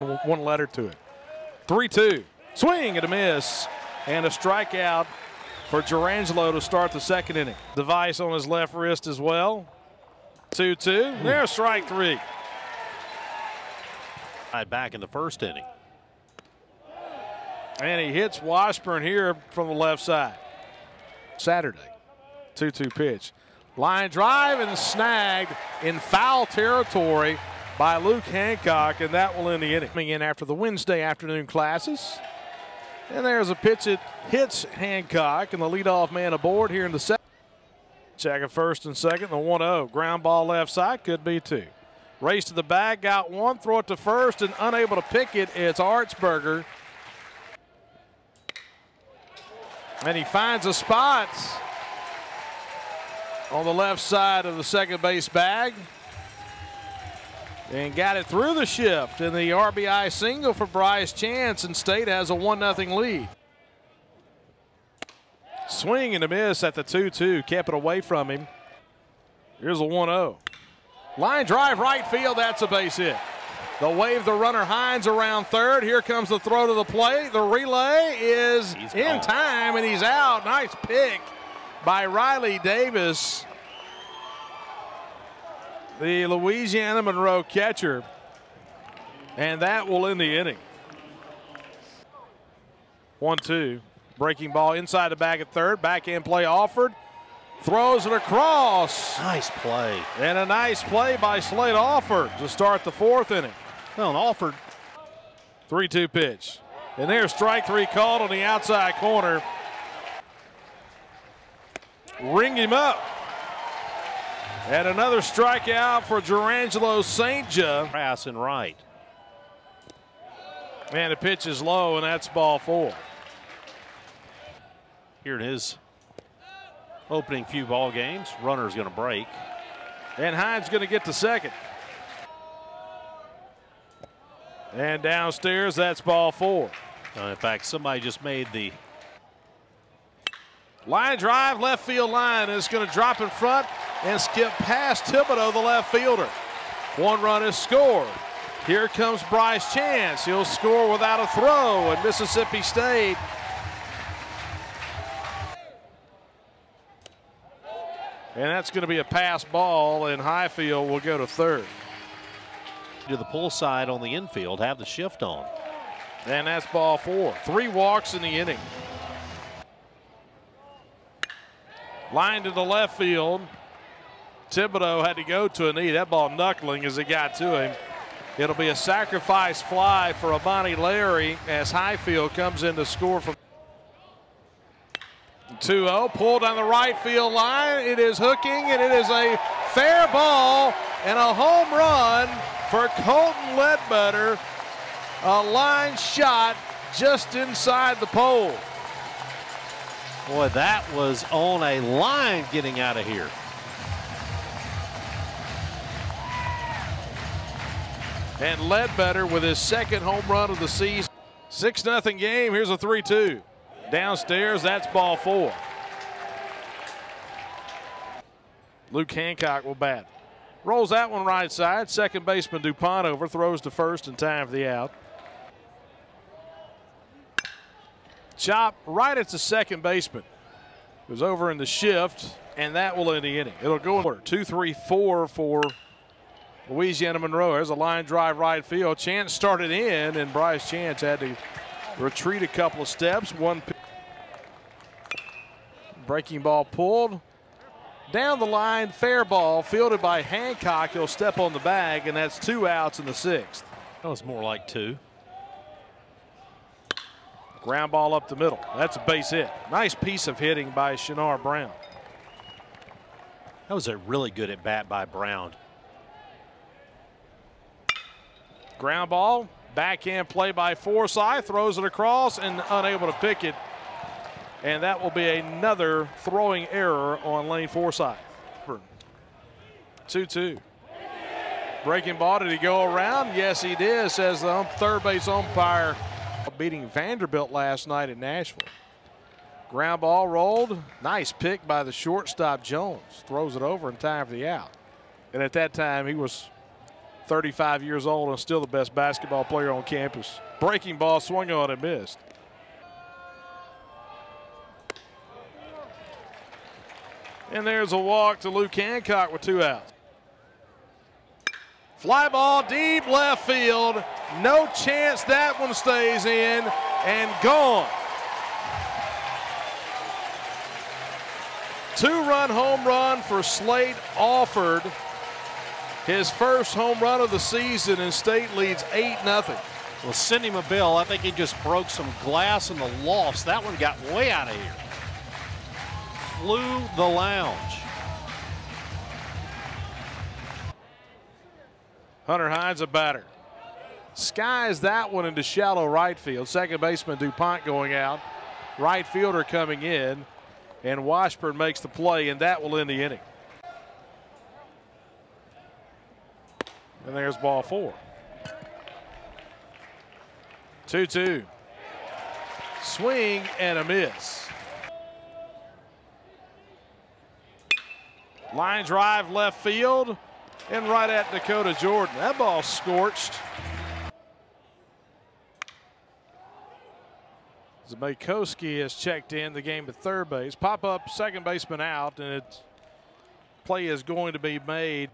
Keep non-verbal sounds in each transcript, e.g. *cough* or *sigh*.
one letter to it. 3 2. Swing and a miss. And a strikeout for Jurrangelo to start the second inning. Device on his left wrist as well. 2 2. Hmm. There's strike three. Right Back in the first inning. And he hits Washburn here from the left side. Saturday. 2 2 pitch. Line drive and snagged in foul territory by Luke Hancock, and that will end the inning. Coming in after the Wednesday afternoon classes. And there's a pitch that hits Hancock, and the leadoff man aboard here in the second. Check at first and second, the 1 0. Ground ball left side, could be two. Race to the bag, got one, throw it to first, and unable to pick it. It's Artsberger. And he finds a spot on the left side of the second base bag and got it through the shift and the RBI single for Bryce Chance, and State has a 1 0 lead. Swing and a miss at the 2 2, kept it away from him. Here's a 1 0. Line drive right field, that's a base hit. The wave the runner Hines around third. Here comes the throw to the plate. The relay is in time and he's out. Nice pick by Riley Davis the Louisiana Monroe catcher. And that will end the inning. One, two. Breaking ball inside the bag at third. Backhand play offered. Throws it across. Nice play. And a nice play by Slate Alford to start the fourth inning. Well, Alford. 3 2 pitch. And there's strike three called on the outside corner. Ring him up. And another strikeout for Jurrangelo St. John. Pass and right. And the pitch is low, and that's ball four. Here in his opening few ball games, runner's going to break. And Hines going to get to second. And downstairs, that's ball four. Uh, in fact, somebody just made the line drive left field line. It's going to drop in front and skip past Thibodeau, the left fielder. One run is scored. Here comes Bryce Chance. He'll score without a throw at Mississippi State. And that's going to be a pass ball, and Highfield will go to third. To the pull side on the infield, have the shift on. And that's ball four. Three walks in the inning. Line to the left field. Thibodeau had to go to a knee. That ball knuckling as it got to him. It'll be a sacrifice fly for Amani Larry as Highfield comes in to score from 2-0. Pulled on the right field line. It is hooking and it is a fair ball and a home run for Colton Ledbetter. A line shot just inside the pole. Boy, that was on a line getting out of here. And Ledbetter with his second home run of the season. 6 0 game. Here's a 3 2. Downstairs, that's ball four. Luke Hancock will bat. Rolls that one right side. Second baseman DuPont over. Throws to first in time for the out. Chop right at the second baseman. It was over in the shift, and that will end the inning. It'll go in order. Two, three, four for Louisiana Monroe. There's a line drive right field. Chance started in, and Bryce Chance had to retreat a couple of steps. One breaking ball pulled. Down the line, fair ball, fielded by Hancock. He'll step on the bag, and that's two outs in the sixth. That was more like two. Ground ball up the middle. That's a base hit. Nice piece of hitting by Shinar Brown. That was a really good at bat by Brown. Ground ball, backhand play by Forsyth, throws it across and unable to pick it. And that will be another throwing error on Lane Forsyth. 2 2. Breaking ball, did he go around? Yes, he did, says the third base umpire beating Vanderbilt last night in Nashville. Ground ball rolled. Nice pick by the shortstop Jones. Throws it over in time for the out. And at that time, he was 35 years old and still the best basketball player on campus. Breaking ball swung on and missed. And there's a walk to Luke Hancock with two outs. Fly ball deep left field. No chance that one stays in and gone. Two run home run for Slate Alford. His first home run of the season, and State leads 8 0. Well, send him a Mabille, I think he just broke some glass in the lofts. That one got way out of here. Flew the lounge. Hunter Hines a batter. Skies that one into shallow right field. Second baseman DuPont going out. Right fielder coming in. And Washburn makes the play, and that will end the inning. And there's ball four. 2 2. Swing and a miss. Line drive left field and right at Dakota Jordan. That ball scorched. Zamaykoski has checked in the game at third base. Pop up second baseman out, and its play is going to be made.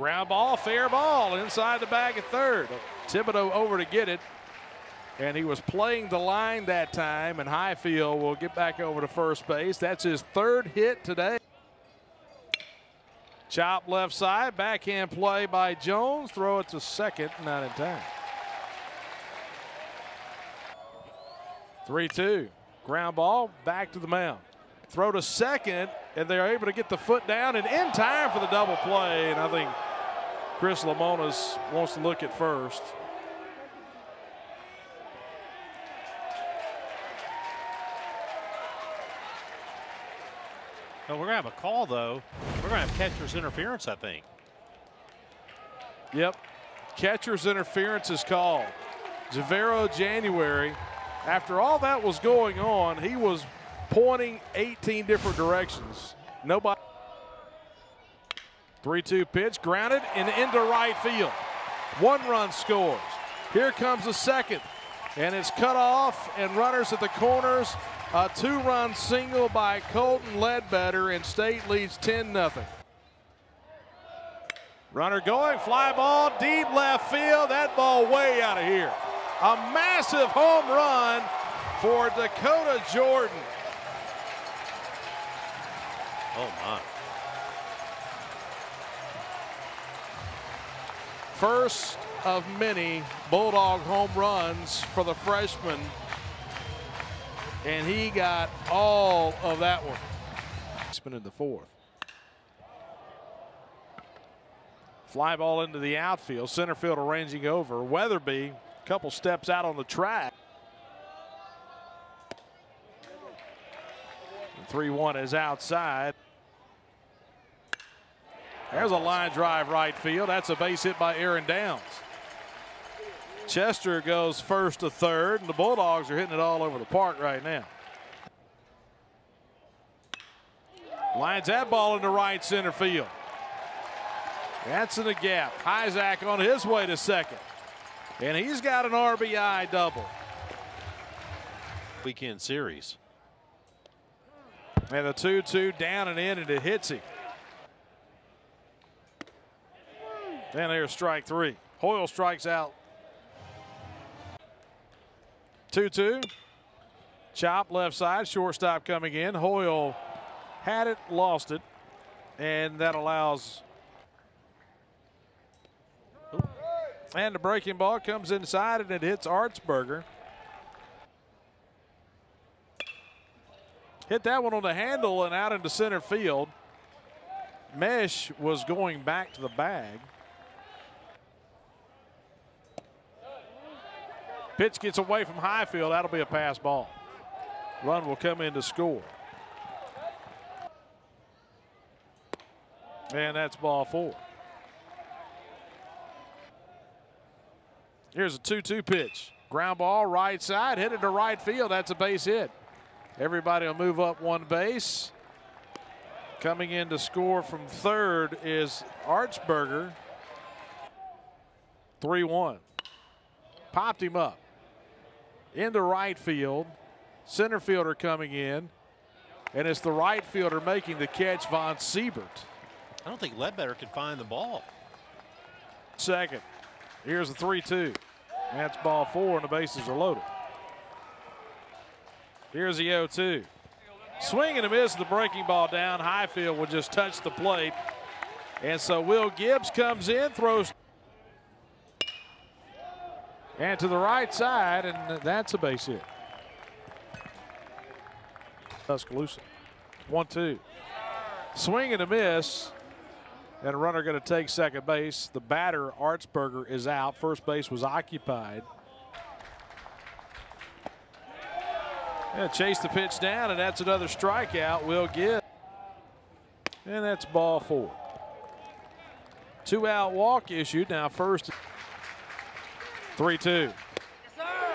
Ground ball, fair ball inside the bag at third. Thibodeau over to get it. And he was playing the line that time, and Highfield will get back over to first base. That's his third hit today. Chop left side, backhand play by Jones. Throw it to second, not in time. 3 2. Ground ball back to the mound. Throw to second, and they're able to get the foot down and in time for the double play. And I think Chris Lamonas wants to look at first. Oh, we're going to have a call, though. We're going to have catcher's interference, I think. Yep. Catcher's interference is called. Javero January, after all that was going on, he was pointing 18 different directions. Nobody. 3 2 pitch, grounded and into right field. One run scores. Here comes the second, and it's cut off, and runners at the corners. A two run single by Colton Ledbetter, and State leads 10 0. Runner going, fly ball, deep left field. That ball way out of here. A massive home run for Dakota Jordan. Oh, my. First of many Bulldog home runs for the freshman. And he got all of that one. Spin in the fourth. Fly ball into the outfield. Center field arranging over. Weatherby, a couple steps out on the track. 3 1 is outside. There's a line drive right field. That's a base hit by Aaron Downs. Chester goes first to third, and the Bulldogs are hitting it all over the park right now. Lines that ball into right center field. That's in the gap. Isaac on his way to second. And he's got an RBI double. Weekend series. And the 2 2 down and in, and it hits him. And there's strike three. Hoyle strikes out. 2 2. Chop left side, shortstop coming in. Hoyle had it, lost it, and that allows. And the breaking ball comes inside and it hits Artsberger. Hit that one on the handle and out into center field. Mesh was going back to the bag. Pitch gets away from Highfield. That'll be a pass ball. Run will come in to score. And that's ball four. Here's a 2 2 pitch. Ground ball, right side, hit it to right field. That's a base hit. Everybody will move up one base. Coming in to score from third is Archberger. 3 1. Popped him up. Into right field. Center fielder coming in. And it's the right fielder making the catch, Von Siebert. I don't think Ledbetter could find the ball. Second. Here's the 3 2. That's ball four, and the bases are loaded. Here's the 0 2. Swing and a miss, the breaking ball down. Highfield will just touch the plate. And so Will Gibbs comes in, throws. And to the right side, and that's a base hit. Tuscaloosa. 1 2. Swing and a miss. And a runner going to take second base. The batter, Archberger, is out. First base was occupied. Chase the pitch down, and that's another strikeout. Will get. And that's ball four. Two out walk issued. Now, first 3 2.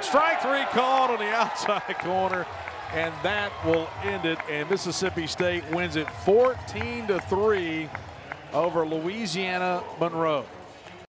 Strike three called on the outside *laughs* corner, and that will end it. And Mississippi State wins it 14 to 3 over Louisiana Monroe.